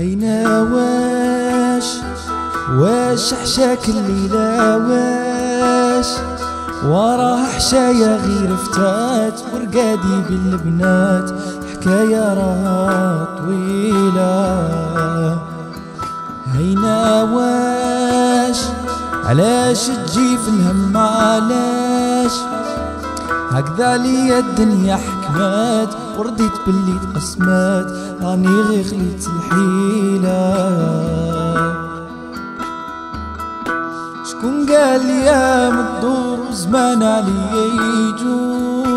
هينا واش؟ واش حشاك الليلة واش؟ وراه حشايا غير فتات ورقادي بالبنات حكاية راها طويلة. هينا واش؟ علاش تجي في الهم؟ علاش؟ هكذا لي الدنيا حكمات ورديت باللي تقسمات راني غير خليت الحيلة. شكون قال لي يا مدور وزمان عليا يجور؟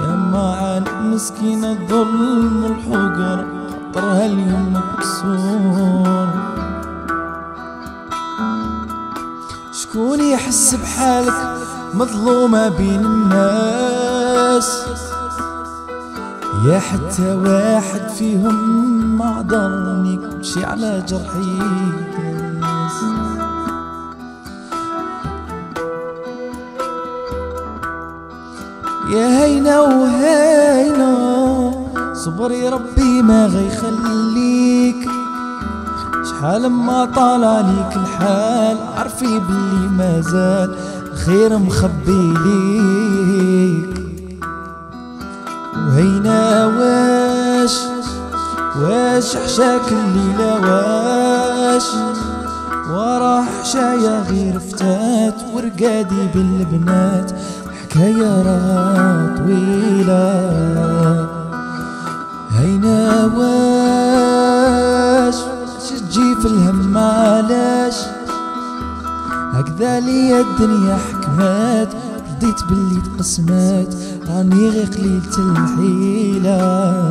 يا معان مسكينة الظلم والحقر خطرها اليوم مكسور. شكون يحس بحالك؟ مظلومة بين الناس. يا حتى واحد فيهم ما ضرني كلشي على جرحي يا هينا وهينا صبري ربي ما غيخليك. شحال ما طال عليك الحال عرفي باللي مازال الخير مخبي ليك. وهينا واش واش حشاك الليلة واش؟ وراه حشايا غير فتات ورقادي بالبنات حكاية راه طويلة. هينا واش تجي في الهم علاش هكذا لي الدنيا حكمات رضيت باللي تقسمات راني غير قليلة الحيلة